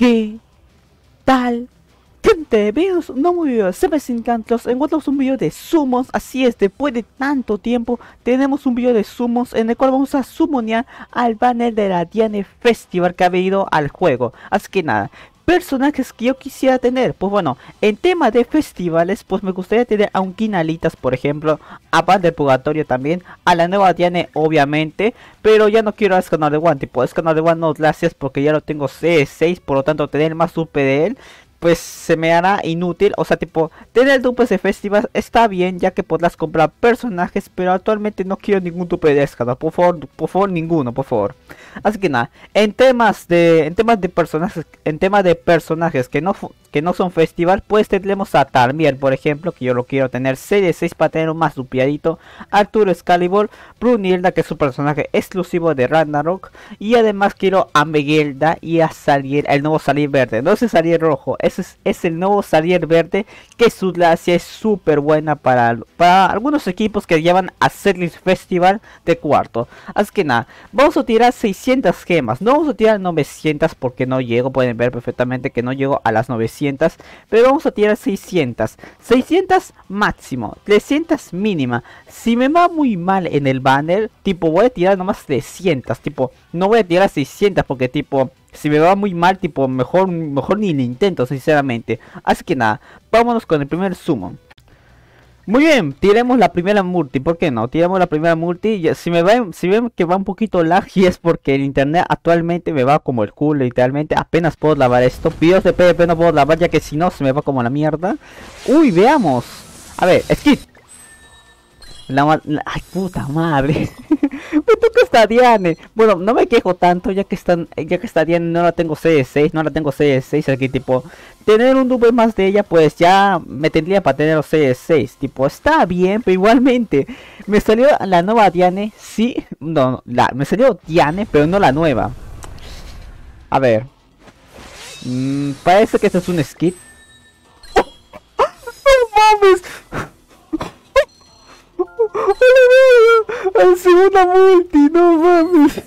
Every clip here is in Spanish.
¿Qué tal? Gente, bienvenidos un nuevo video de CP Encantos, encontramos un video de sumos, así es, después de tanto tiempo tenemos un video de sumos en el cual vamos a sumonear al banner de la Diane Festival que ha venido al juego, así que nada, personajes que yo quisiera tener. Pues bueno, en tema de festivales, pues me gustaría tener a un Quinalitas, por ejemplo, a Van del Purgatorio también, a la nueva Diane, obviamente, pero ya no quiero a Escanor de One, tipo, Escanor de One no gracias porque ya lo tengo C6, por lo tanto tener más UP de él pues se me hará inútil. O sea, tipo, tener dupes de festival está bien, ya que podrás comprar personajes, pero actualmente no quiero ningún dupe de escala. Por favor, por favor, ninguno, por favor. Así que nada, en temas de, en temas de personajes, en temas de personajes que no que no son festival, pues tendremos a Tarmier, por ejemplo, que yo lo quiero tener serie 6 para tener un más dupiadito, Arturo Excalibur, Brunilda, que es un personaje exclusivo de Ragnarok, y además quiero a Megelda y a Salier, el nuevo Salier verde, no es Salier rojo, ese es, el nuevo Salier verde, que su gracia es súper buena para, para algunos equipos que llevan a Setlist Festival de cuarto. Así que nada, vamos a tirar 600 gemas, no vamos a tirar 900 porque no llego, pueden ver perfectamente que no llego a las 900 pero vamos a tirar 600. 600 máximo, 300 mínima. Si me va muy mal en el banner, tipo voy a tirar nomás 300, tipo no voy a tirar 600 porque tipo si me va muy mal, tipo mejor mejor ni lo intento, sinceramente. Así que nada, vámonos con el primer summon. Muy bien, tiremos la primera multi, ¿por qué no? Tiremos la primera multi, si me ven, si ven que va un poquito lag y es porque el internet actualmente me va como el culo, literalmente, apenas puedo lavar esto, videos de PvP no puedo lavar ya que si no se me va como la mierda. Uy, veamos, a ver, skip, la, ay, puta madre. me toca esta Diane. Bueno, no me quejo tanto ya que están, ya que esta Diane no la tengo CS6, no la tengo CS6, aquí tipo tener un double más de ella pues ya me tendría para tener los CS6, tipo está bien, pero igualmente me salió la nueva Diane, sí, no, la me salió Diane, pero no la nueva. A ver. Mm, parece que este es un skip. ¡No ¡A la segunda multi! ¡No mames!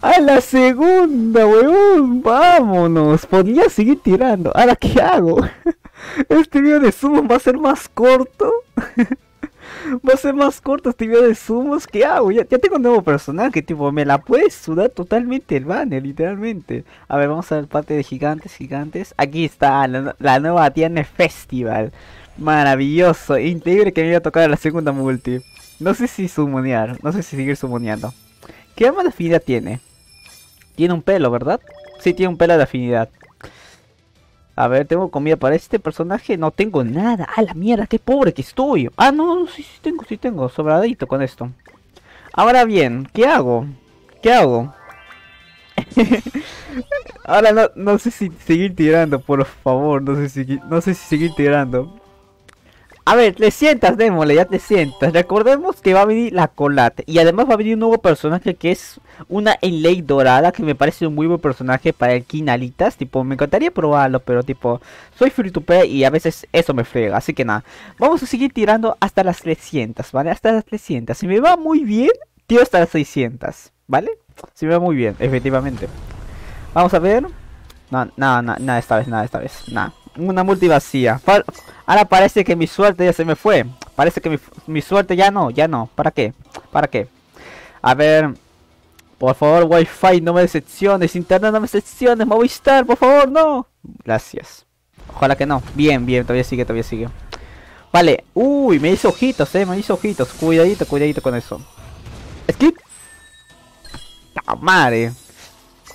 ¡A la segunda, weón! ¡Vámonos! Podría seguir tirando. ¿Ahora qué hago? Este video de sumos va a ser más corto. va a ser más corto este video de sumos. ¿Qué hago? Ya, tengo un nuevo personaje. Tipo, me la puedes sudar totalmente el banner, literalmente. A ver, vamos a ver parte de gigantes, gigantes. Aquí está la, nueva Tiene Festival. Maravilloso, increíble que me iba a tocar la segunda multi. No sé si summonear, no sé si seguir summoneando. ¿Qué arma de afinidad tiene? Tiene un pelo, ¿verdad? Sí, tiene un pelo de afinidad. A ver, ¿tengo comida para este personaje? No tengo nada. ¡A la mierda! ¡Qué pobre que estoy! Ah, no, no, sí, sí tengo, sí tengo. Sobradito con esto. Ahora bien, ¿qué hago? ¿Qué hago? Ahora no, no sé si seguir tirando, por favor. No sé si, no sé si seguir tirando. A ver, 300, démosle, ya 300. Recordemos que va a venir la Colate. Y además va a venir un nuevo personaje que es una Enlay dorada. Que me parece un muy buen personaje para el Kinalitas. Tipo, me encantaría probarlo, pero tipo, soy free to play y a veces eso me frega. Así que nada, vamos a seguir tirando hasta las 300, ¿vale? Hasta las 300. Si me va muy bien, tiro hasta las 600, ¿vale? Si me va muy bien, efectivamente. Vamos a ver. No, nada, no, nada esta vez, nada esta vez, nada una multi vacía. Ahora parece que mi suerte ya se me fue. Parece que mi, suerte ya no, ya no. ¿Para qué? ¿Para qué? A ver. Por favor, Wi-Fi, no me decepciones. Internet, no me decepciones. Movistar, por favor, no. Gracias. Ojalá que no. Bien, bien, todavía sigue, todavía sigue. Vale. Uy, me hizo ojitos, eh. Me hizo ojitos. Cuidadito, cuidadito con eso. Skip. madre.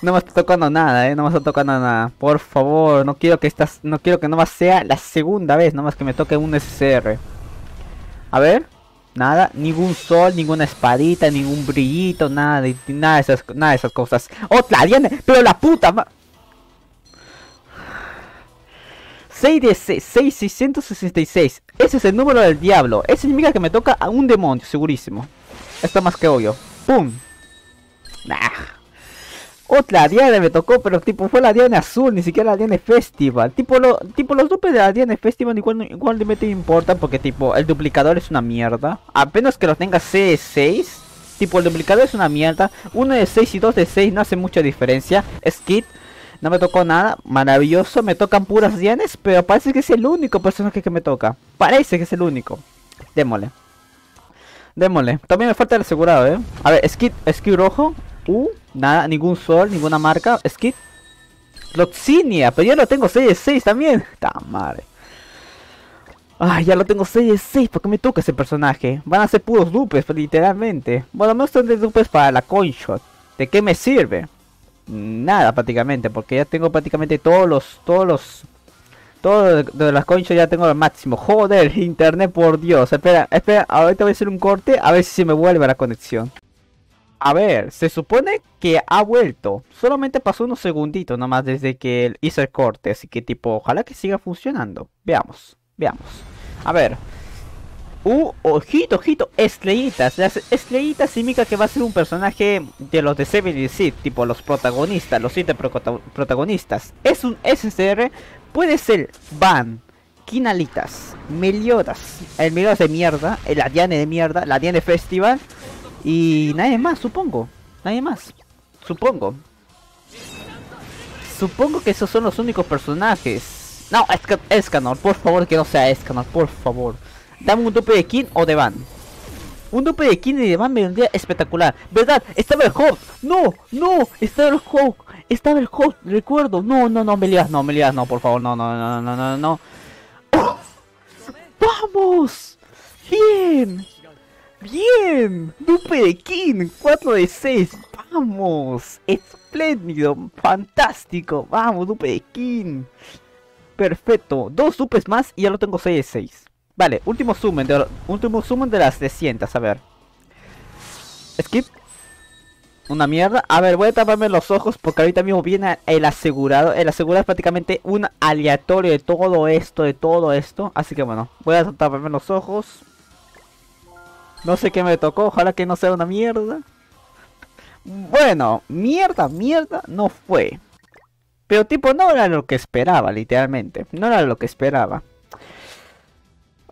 No me está tocando nada, eh. No me está tocando nada. Por favor, no quiero que estas. No quiero que nomás sea la segunda vez, nomás que me toque un SCR. A ver. Nada, ningún sol, ninguna espadita, ningún brillito, nada de, nada de esas, nada de esas cosas. ¡Otra! ¡Viene! ¡Pero la puta! 6 de 6, 666. Ese es el número del diablo. Eso significa que me toca a un demonio, segurísimo. Está más que obvio. ¡Pum! Nah. Otra Diana me tocó, pero tipo fue la Diana azul, ni siquiera la Diana Festival. Tipo, lo, tipo los dupes de la Diana Festival igual, igual me importan porque tipo el duplicador es una mierda. Apenas que lo tenga C6, tipo el duplicador es una mierda. Uno de 6 y dos de 6 no hace mucha diferencia. Skid. No me tocó nada, maravilloso, me tocan puras dianes, pero parece que es el único personaje que me toca. Parece que es el único. Démosle. Démosle. También me falta el asegurado, ¿eh? A ver, skit, skit rojo. Uh, nada, ningún sol, ninguna marca. Skit. Loxinia, pero yo lo tengo 6 de 6 también. ¡Ta madre! Ay, ya lo tengo 6 de 6, ¿por qué me toca ese personaje? Van a ser puros dupes, literalmente. Bueno, no son de dupes para la coinshot. ¿De qué me sirve? Nada prácticamente, porque ya tengo prácticamente todos los, todos los, todos de las coinshot ya tengo al máximo. Joder, internet por Dios. Espera, espera, ahorita voy a hacer un corte a ver si se me vuelve la conexión. A ver, se supone que ha vuelto. Solamente pasó unos segunditos nomás desde que hizo el corte. Así que tipo, ojalá que siga funcionando. Veamos, veamos. A ver. Uh, ojito, ojito, estrellitas. Las estrellitas significa que va a ser un personaje de los de Seven Seed, tipo los protagonistas, los siete protagonistas. Es un SSR, puede ser Van, Kinalitas, Meliodas, el Meliodas de mierda, el Adiane de mierda, la Adiane Festival y nadie más, supongo. Nadie más. Supongo. Supongo que esos son los únicos personajes. No, Escanor, por favor que no sea Escanor, por favor. Dame un dupe de King o de Van. Un dupe de King y de Van me vendría espectacular. ¿Verdad? Estaba el Hulk. No, no, estaba el Hulk. Estaba el Hulk, recuerdo. No, no, no, Melias, no, Melias, no, por favor, no, no, no, no, no, no. ¡Vamos! ¡Bien! Bien, Dupe de King, 4 de 6, vamos, espléndido, fantástico, vamos, Dupe de King. Perfecto, dos dupes más y ya lo tengo 6 de 6. Vale, último summon de, último summon de las 300, a ver. Skip. Una mierda. A ver, voy a taparme los ojos porque ahorita mismo viene el asegurado. El asegurado es prácticamente un aleatorio de todo esto, de todo esto. Así que bueno, voy a taparme los ojos. No sé qué me tocó, ojalá que no sea una mierda. Bueno, mierda, mierda no fue. Pero tipo, no era lo que esperaba, literalmente. No era lo que esperaba.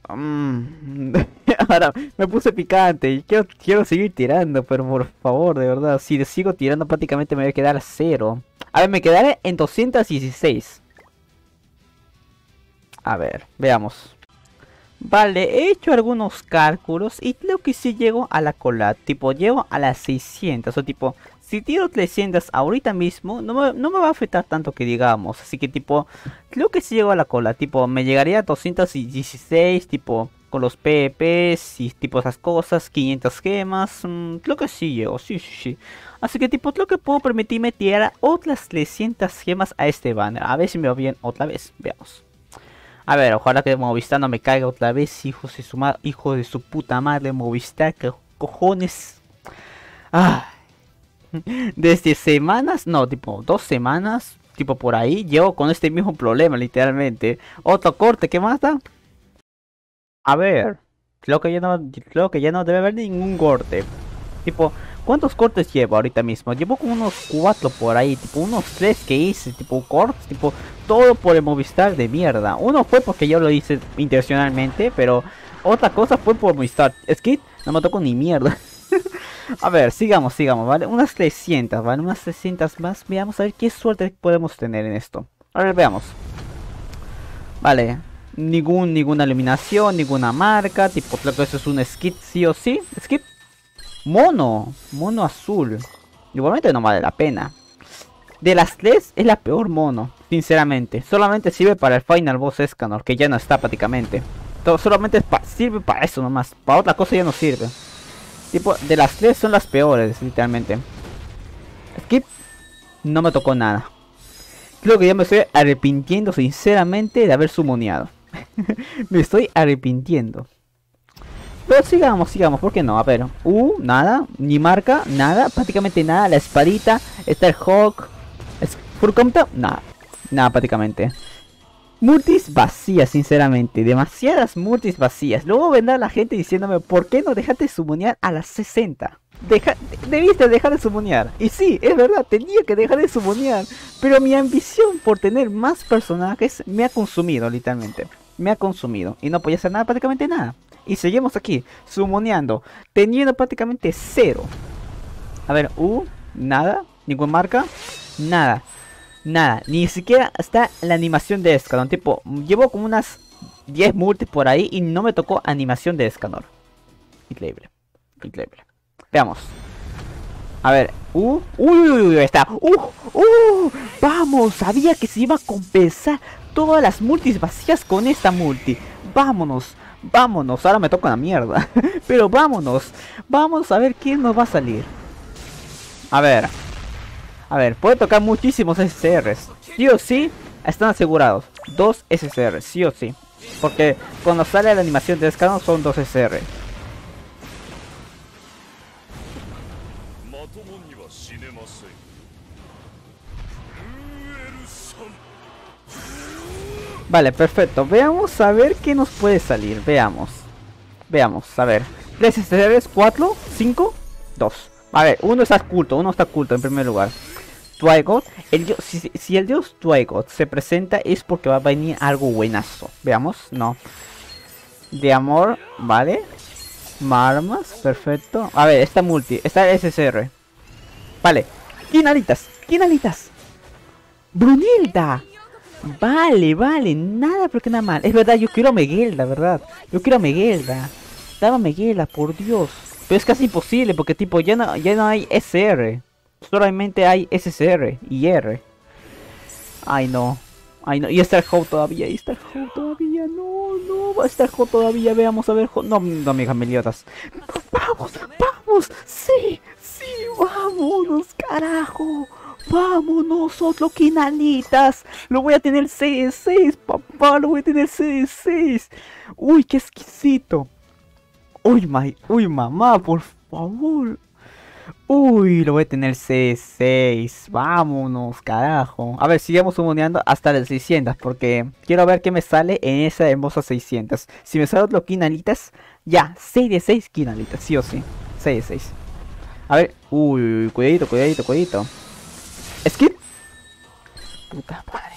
Mm, ahora me puse picante y quiero, quiero seguir tirando, pero por favor, de verdad, si sigo tirando prácticamente me voy a quedar a cero. A ver, me quedaré en 216. A ver, veamos. Vale, he hecho algunos cálculos y creo que si llego a la cola, tipo llego a las 600 o tipo, si tiro 300 ahorita mismo, no me, no me va a afectar tanto que digamos, así que tipo, creo que si llego a la cola, tipo, me llegaría a 216, tipo, con los PPs y tipo esas cosas, 500 gemas, mm, creo que sí llego, sí, sí, sí. Así que tipo, creo que puedo permitirme tirar otras 300 gemas a este banner, a ver si me va bien otra vez, veamos. A ver, ojalá que Movistar no me caiga otra vez, hijo de su hijo de su puta madre, Movistar, que cojones. Desde semanas, no, tipo dos semanas, tipo por ahí, llevo con este mismo problema, literalmente. Otro corte, ¿qué más da? A ver, creo que ya no, creo que ya no debe haber ningún corte. Tipo, ¿Cuántos cortes llevo ahorita mismo? Llevo como unos 4 por ahí, tipo unos 3 que hice, tipo cortes, tipo todo por el Movistar de mierda. Uno fue porque yo lo hice intencionalmente, pero otra cosa fue por Movistar. Skit no me tocó ni mierda. a ver, sigamos, sigamos, ¿vale? Unas 300, ¿vale? Unas 300 más. Veamos a ver qué suerte podemos tener en esto. A ver, veamos. Vale, ningún, ninguna iluminación, ninguna marca. Tipo, creo que eso es un skit sí o sí. Skip. Mono, mono azul. Igualmente no vale la pena. De las tres es la peor mono, sinceramente. Solamente sirve para el Final Boss Escanor, que ya no está prácticamente. Todo, solamente sirve para eso nomás. Para otra cosa ya no sirve. Tipo, de las tres son las peores, literalmente. Skip, no me tocó nada. Creo que ya me estoy arrepintiendo sinceramente de haber sumoneado. me estoy arrepintiendo. Pero sigamos, sigamos, ¿por qué no? A ver, uh, nada, ni marca, nada, prácticamente nada, la espadita, el Hawk, Furcomta, nada, nada prácticamente. Multis vacías, sinceramente, demasiadas multis vacías. Luego vendrá la gente diciéndome, ¿por qué no dejaste de summonear a las 60? Deja, debiste dejar de summonear. Y sí, es verdad, tenía que dejar de summonear. Pero mi ambición por tener más personajes me ha consumido, literalmente. Me ha consumido. Y no podía hacer nada, prácticamente nada. Y seguimos aquí, sumoneando, teniendo prácticamente cero. A ver, U, nada, ninguna marca, nada. Nada, ni siquiera está la animación de Escanor. Tipo, llevo como unas 10 multis por ahí y no me tocó animación de Escanor. Increíble, increíble. Veamos. A ver, uh, uy, uy, uy, está. Uh, uh, vamos, sabía que se iba a compensar todas las multis vacías con esta multi. Vámonos, vámonos. Ahora me toca la mierda. Pero vámonos, vamos a ver quién nos va a salir. A ver, a ver, puede tocar muchísimos SCRs. Sí o sí, están asegurados. Dos SCR, sí o sí. Porque cuando sale la animación de escano son dos SCR. Vale, perfecto. Veamos a ver qué nos puede salir. Veamos. Veamos, a ver. 3 SCRs, 4, 5, 2. A ver, uno está oculto, uno está oculto en primer lugar. Twigot, el dios, si, el dios Twigot se presenta es porque va a venir algo buenazo. Veamos, no. De amor, vale. Marmas, perfecto. A ver, esta multi, esta SSR. Vale, Quinalitas, Quinalitas. Brunilda. Vale, vale, nada porque nada mal. Es verdad, yo quiero a Meguelda, ¿verdad? Yo quiero a Meguelda. Dame a por Dios. Pero es casi imposible porque tipo ya no, ya no hay SR. Solamente hay SSR y R. Ay no. Ay no. Y Starhawk todavía. Y Starhawk todavía. No, no. Va Starhawk todavía. Veamos a ver. No, no, amigas meliotas. Vamos, vamos. Sí, sí, vámonos, carajo. Vámonos, otro quinalitas. Lo voy a tener 6 6, papá. Lo voy a tener 6 6. Uy, qué exquisito. Uy, my, uy, mamá, por favor. Uy, lo voy a tener C6. Vámonos, carajo. A ver, sigamos sumoneando hasta las 600. Porque quiero ver qué me sale en esa hermosa 600. Si me sale otro quinalitas, ya, 6 de 6 quinalitas, sí o sí. 6 de 6. A ver, uy, cuidadito, cuidadito, cuidadito. Skip. Puta madre.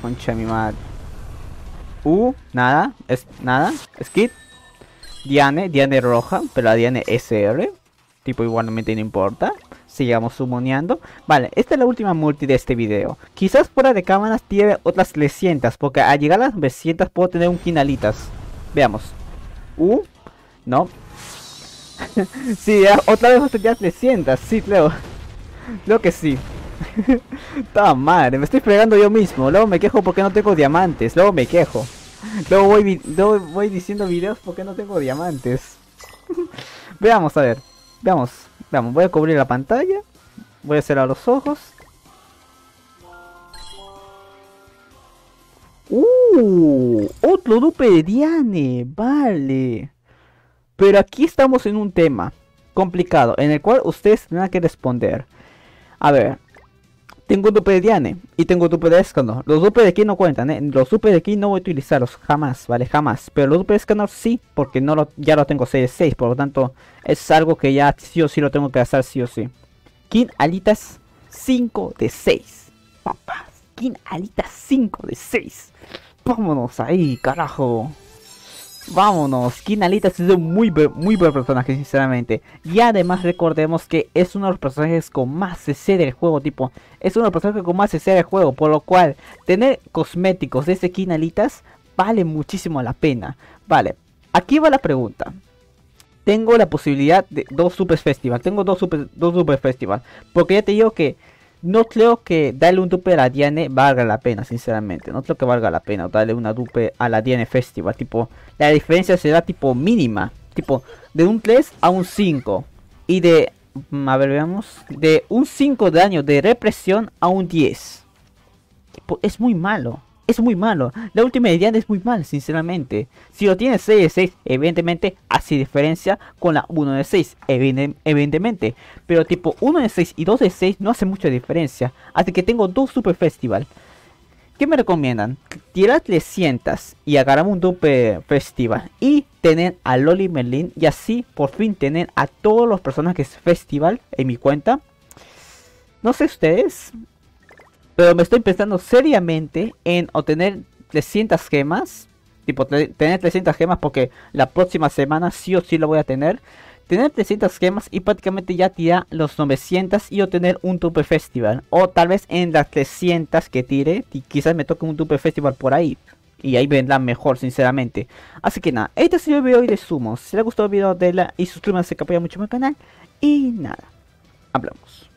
Concha mi madre. Uh, nada, es nada. Skid. Diane, Diane roja, pero la Diane SR. Tipo igualmente no importa. Sigamos sumoneando. Vale, esta es la última multi de este video. Quizás fuera de cámaras tiene otras 300. Porque al llegar a las 300 puedo tener un quinalitas. Veamos. Uh, no. sí, otra vez ya 300. Sí, creo. Creo que sí. Está madre, me estoy fregando yo mismo. Luego me quejo porque no tengo diamantes. Luego me quejo. Luego voy, voy diciendo videos porque no tengo diamantes. veamos, a ver. Veamos, veamos. Voy a cubrir la pantalla. Voy a cerrar los ojos. ¡Uh! Otro dupe de Diane. Vale. Pero aquí estamos en un tema complicado en el cual ustedes tendrán que responder. A ver, tengo un dupe de Diane y tengo un dupe de Escanor. Los dupes de aquí no cuentan, ¿eh? Los dupes de aquí no voy a utilizarlos jamás, ¿vale? Jamás. Pero los dupes de Escanor sí, porque no lo, ya lo tengo 6 de 6. Por lo tanto, es algo que ya sí o sí lo tengo que hacer sí o sí. King Alitas 5 de 6. Papás, King Alitas 5 de 6. Vámonos ahí, carajo. Vámonos, Kinalita es un muy, muy buen personaje, sinceramente. Y además recordemos que es uno de los personajes con más CC del juego, tipo, es uno de los personajes con más CC del juego, por lo cual tener cosméticos de ese Kinalitas vale muchísimo la pena. Vale, aquí va la pregunta. Tengo la posibilidad de dos Super Festival, tengo dos Super, dos super porque ya te digo que no creo que darle un dupe a la Diane valga la pena, sinceramente. No creo que valga la pena darle una dupe a la Diane Festival. Tipo, la diferencia será tipo mínima. Tipo, de un 3 a un 5. Y de, mm, a ver, veamos. De un 5 de daño de represión a un 10. Tipo, es muy malo es muy malo. La última de Diane es muy mal, sinceramente. Si lo tienes 6 de 6, evidentemente hace diferencia con la 1 de 6, evidentemente. Pero tipo 1 de 6 y 2 de 6 no hace mucha diferencia. Así que tengo dos Super Festival. ¿Qué me recomiendan? Tirar 300 y agarrar un Super Festival. Y tener a Loli Merlin. Y así por fin tener a todos los personajes Festival en mi cuenta. No sé ustedes, pero me estoy pensando seriamente en obtener 300 gemas Tipo, tener 300 gemas porque la próxima semana sí o sí lo voy a tener. Tener 300 gemas y prácticamente ya tirar los 900 y obtener un Tupe Festival. O tal vez en las 300 que tire, quizás me toque un Tupe Festival por ahí. Y ahí vendrá mejor, sinceramente. Así que nada, este ha sido el video hoy de Sumos. Si les gustó el video, denle y suscríbanse que apoya mucho mi canal. Y nada, hablamos.